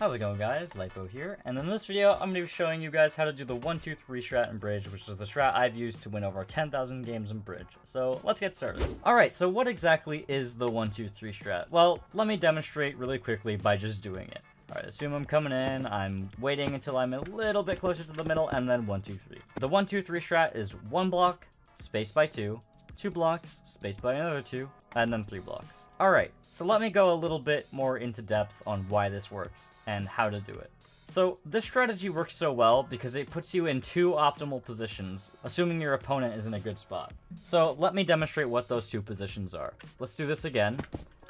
How's it going guys? litebow here, and in this video, I'm going to be showing you guys how to do the 1-2-3 strat in Bridge, which is the strat I've used to win over 10,000 games in Bridge. So let's get started. Alright, so what exactly is the 1-2-3 strat? Well, let me demonstrate really quickly by just doing it. Alright, assume I'm coming in, I'm waiting until I'm a little bit closer to the middle, and then 1, 2, 3. The 1, 2, 3 strat is 1 block, space by 2, 2 blocks, spaced by another 2, and then 3 blocks. Alright, so let me go a little bit more into depth on why this works, and how to do it. So, this strategy works so well because it puts you in two optimal positions, assuming your opponent is in a good spot. So, let me demonstrate what those two positions are. Let's do this again.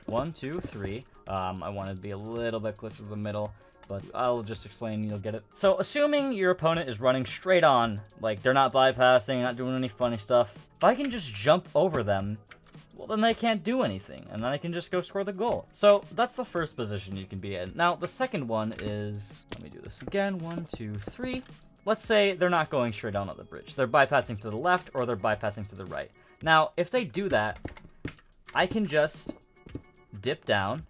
One, two, three. Um, I want to be a little bit closer to the middle but I'll just explain, you'll get it. So, assuming your opponent is running straight on, like they're not bypassing, not doing any funny stuff, if I can just jump over them, well then they can't do anything, and then I can just go score the goal. So, that's the first position you can be in. Now, the second one is, let me do this again, one, two, three. Let's say they're not going straight down on the bridge. They're bypassing to the left, or they're bypassing to the right. Now, if they do that, I can just dip down,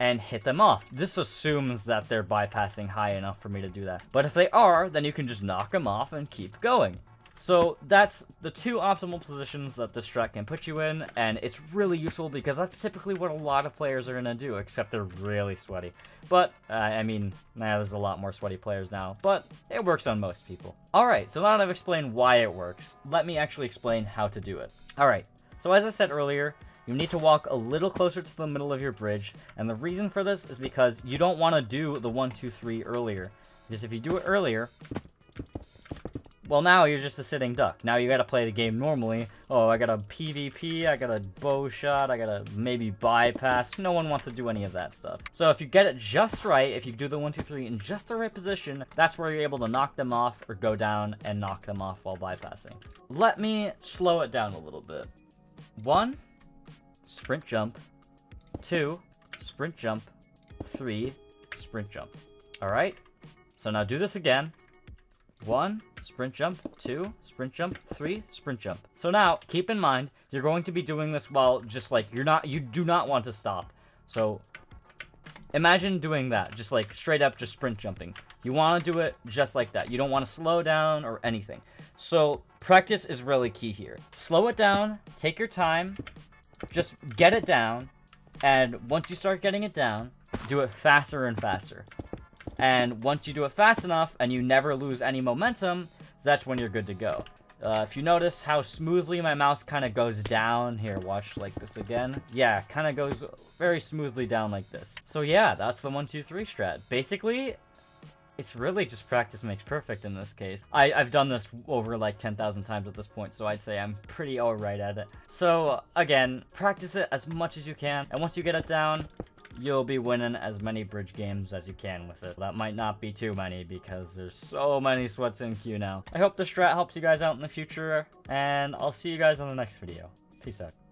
and hit them off. This assumes that they're bypassing high enough for me to do that. But if they are, then you can just knock them off and keep going. So that's the two optimal positions that this strat can put you in, and it's really useful because that's typically what a lot of players are going to do, except they're really sweaty. But, uh, I mean, nah, there's a lot more sweaty players now, but it works on most people. Alright, so now that I've explained why it works, let me actually explain how to do it. Alright, so as I said earlier, you need to walk a little closer to the middle of your bridge, and the reason for this is because you don't want to do the 1, 2, 3 earlier. Because if you do it earlier, well now you're just a sitting duck. Now you gotta play the game normally. Oh, I got a PvP, I got a bow shot, I got a maybe bypass. No one wants to do any of that stuff. So if you get it just right, if you do the 1, 2, 3 in just the right position, that's where you're able to knock them off or go down and knock them off while bypassing. Let me slow it down a little bit. One, sprint jump, two, sprint jump, three, sprint jump. All right, so now do this again. One, sprint jump, two, sprint jump, three, sprint jump. So now, keep in mind, you're going to be doing this while just like, you're not, you do not want to stop. So, imagine doing that, just like straight up just sprint jumping. You want to do it just like that. You don't want to slow down or anything. So, practice is really key here. Slow it down, take your time, just get it down, and once you start getting it down, do it faster and faster. And once you do it fast enough and you never lose any momentum, that's when you're good to go. Uh, if you notice how smoothly my mouse kind of goes down, here, watch like this again. Yeah, kind of goes very smoothly down like this. So yeah, that's the 123 strat. Basically, it's really just practice makes perfect in this case. I, I've done this over like 10,000 times at this point, so I'd say I'm pretty alright at it. So, again, practice it as much as you can, and once you get it down, you'll be winning as many bridge games as you can with it. That might not be too many because there's so many sweats in queue now. I hope the strat helps you guys out in the future, and I'll see you guys on the next video. Peace out.